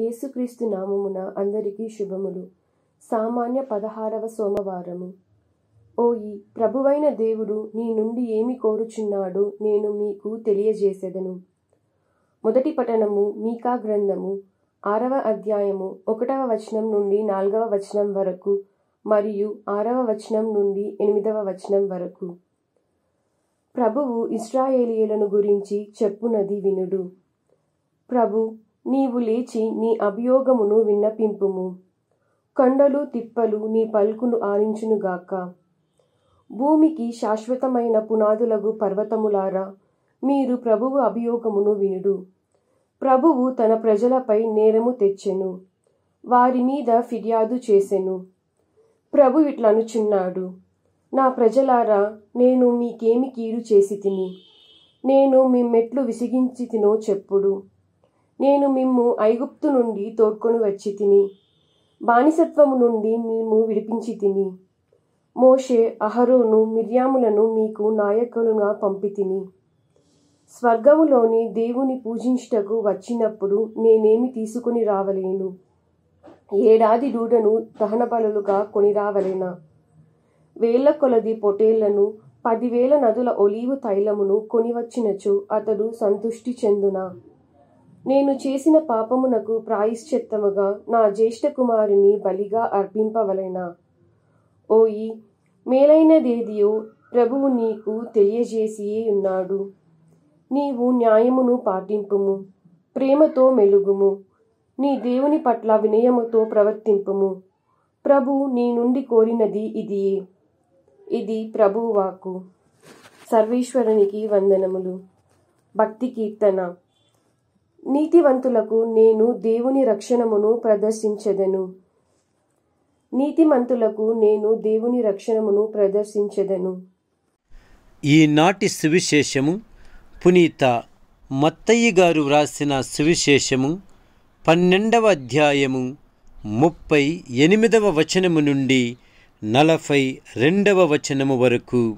యేసుక్రీస్తు నామమున అందరికీ శుభములు. సామాన్య పదహారవ సోమవారము. ఓయి ప్రభువైన దేవుడు నీ నుండి ఏమి కోరుచున్నాడో నేను మీకు తెలియజేసెదను. మొదటి పఠనము మీకా గ్రంథము ఆరవ అధ్యాయము ఒకటవ వచనం నుండి నాలుగవ వచనం వరకు మరియు ఆరవ వచనం నుండి ఎనిమిదవ వచనం వరకు. ప్రభువు ఇస్రాయేలీయులను గురించి చెప్పునది వినుడు. ప్రభు నీవు లేచి నీ అభియోగమును విన్నపింపుము. కొండలు తిప్పలు నీ పలుకును ఆలించునుగాక భూమికి శాశ్వతమైన పునాదులగు పర్వతములారా మీరు ప్రభువు అభియోగమును వినుడు. ప్రభువు తన ప్రజలపై నేరము తెచ్చెను వారి మీద ఫిర్యాదు చేసెను. ప్రభు ఇట్లనుచున్నాడు నా ప్రజలారా నేను మీకేమి కీడు చేసి తిని నేను మీ మెట్లు విసిగించి తినో చెప్పుడు. నేను మిమ్ము ఐగుప్తు నుండి తోడ్కొని వచ్చి తిని బానిసత్వము నుండి మేము విడిపించి తిని మోషే అహరోను మిర్యాములను మీకు నాయకులుగా పంపి తిని. స్వర్గములోని దేవుని పూజించుటకు వచ్చినప్పుడు నేనేమి తీసుకుని రావలేను? ఏడాది దూడను దహన బలులుగా కొనిరావలేనా వేల కొలది పొటేళ్ళను పదివేల నదుల ఒలీవు తైలమును కొనివచ్చినచో అతడు సంతుష్టి చెందునా? నేను చేసిన పాపమునకు ప్రాయశ్చిత్తముగా నా జ్యేష్ఠ కుమారుని బలిగా అర్పింపవలెనా? ఓయి మేలైనదేదియో ప్రభువు నీకు తెలియజేసియే ఉన్నాడు. నీవు న్యాయమును పాటింపుము ప్రేమతో మెలుగుము నీ దేవుని పట్ల వినయముతో ప్రవర్తింపుము. ప్రభు నీ నుండి కోరినది ఇదియే. ఇది ప్రభువాకు సర్వేశ్వరునికి వందనములు. భక్తి కీర్తన. నీతివంతులకు నేను దేవుని రక్షణమును ప్రదర్శించదను. నీతిమంతులకు నేను దేవుని రక్షణమును ప్రదర్శించదను. ఈనాటి సువిశేషము పునీత మత్తయ్య గారు వ్రాసిన సువిశేషము పన్నెండవ అధ్యాయము ముప్పై ఎనిమిదవ వచనము నుండి నలభై రెండవ వచనము వరకు.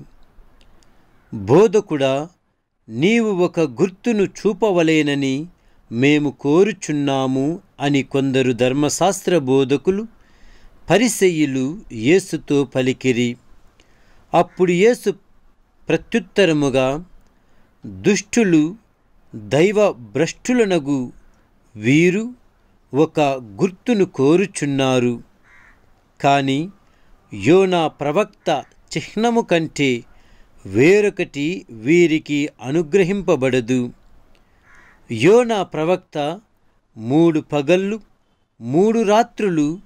బోధకుడా నీవు ఒక గుర్తును చూపవలేనని మేము కోరుచున్నాము అని కొందరు ధర్మశాస్త్ర బోధకులు పరిసెయ్యులు యేసుతో పలికిరి. అప్పుడు యేసు ప్రత్యుత్తరముగా దుష్టులు దైవ భ్రష్టులనగు వీరు ఒక గుర్తును కోరుచున్నారు. కానీ యోనా ప్రవక్త చిహ్నము కంటే వేరొకటి వీరికి అనుగ్రహింపబడదు. యోనా ప్రవక్త మూడు పగళ్ళు మూడు రాత్రులు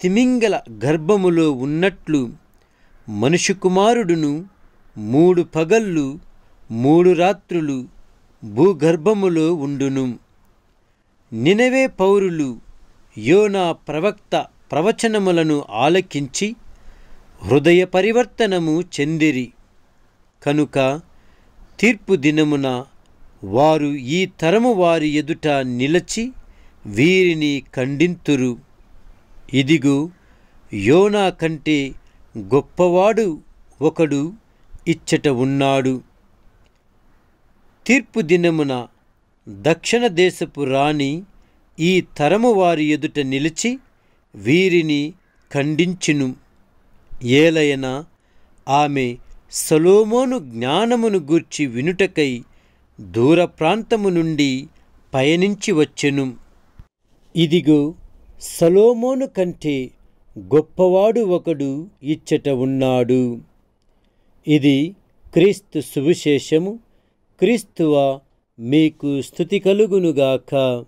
తిమింగల గర్భములో ఉన్నట్లు మనుషు కుమారుడును మూడు పగళ్ళు మూడు రాత్రులు భూగర్భములో ఉండును. నినవే పౌరులు యోనా ప్రవక్త ప్రవచనములను ఆలకించి హృదయ పరివర్తనము చెందిరి. కనుక తీర్పు దినమున వారు ఈ తరము వారి ఎదుట నిలచి వీరిని ఖండింతురు. ఇదిగో యోనా కంటే గొప్పవాడు ఒకడు ఇచ్చట ఉన్నాడు. తీర్పు దినమున దక్షిణ దేశపు రాణి ఈ తరము వారి ఎదుట నిలిచి వీరిని ఖండించును. ఏలయన ఆమె సొలోమోను జ్ఞానమును గూర్చి వినుటకై దూర ప్రాంతము నుండి పయనించి వచ్చెను. ఇదిగో సలోమోను కంటే గొప్పవాడు ఒకడు ఇచ్చట ఉన్నాడు. ఇది క్రీస్తు సువిశేషము. క్రీస్తువ మీకు స్థుతి కలుగునుగాక.